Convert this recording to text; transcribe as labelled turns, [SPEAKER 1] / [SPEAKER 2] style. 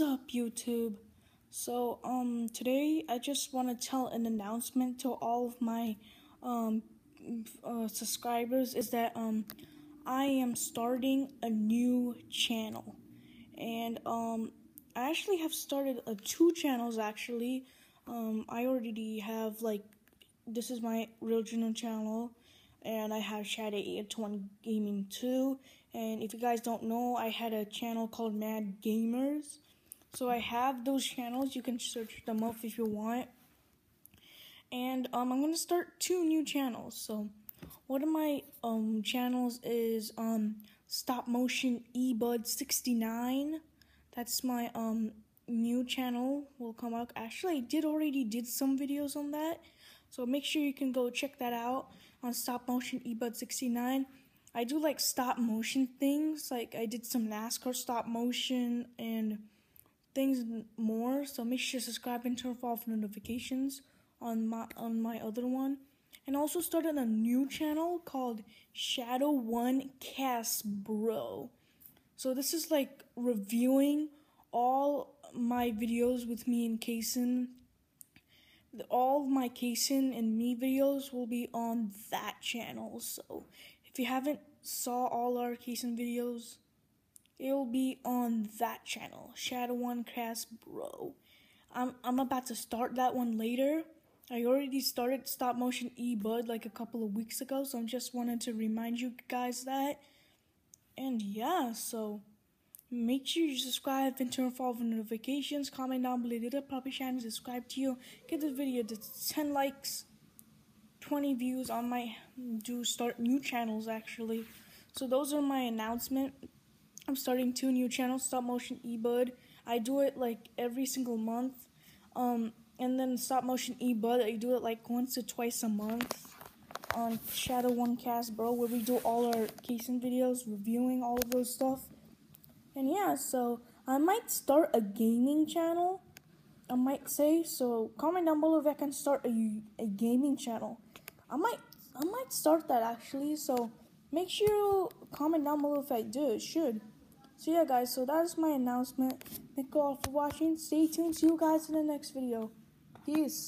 [SPEAKER 1] up, YouTube? So, um, today I just want to tell an announcement to all of my, um, uh, subscribers is that, um, I am starting a new channel. And, um, I actually have started uh, two channels, actually. Um, I already have, like, this is my original channel and I have Shadow 820 Gaming too. And if you guys don't know, I had a channel called Mad Gamers. So I have those channels. You can search them up if you want. And um, I'm gonna start two new channels. So one of my um channels is um Stop Motion eBud 69. That's my um new channel. Will come out. Actually, I did already did some videos on that. So make sure you can go check that out on Stop Motion eBud 69. I do like stop motion things, like I did some NASCAR stop motion and things more. So make sure to subscribe and turn off notifications on my on my other one. And also started a new channel called Shadow One Cast Bro. So this is like reviewing all my videos with me and Kason all my Kason and me videos will be on that channel. So if you haven't saw all our Kason videos, it will be on that channel, Shadow One Cast Bro. I'm I'm about to start that one later. I already started stop motion e bud like a couple of weeks ago, so I just wanted to remind you guys that. And yeah, so Make sure you subscribe and turn off all the notifications. Comment down below the puppy channel. Subscribe to you. Get this video to 10 likes, 20 views on my do start new channels actually. So those are my announcement. I'm starting two new channels. Stop motion eBud. I do it like every single month. Um, and then stop motion eBud. I do it like once or twice a month on Shadow One Cast Bro, where we do all our Kason videos, reviewing all of those stuff. And yeah, so I might start a gaming channel. I might say so. Comment down below if I can start a, a gaming channel. I might I might start that actually. So make sure you comment down below if I do. It should. So yeah, guys. So that is my announcement. Thank you all for watching. Stay tuned. See you guys in the next video. Peace.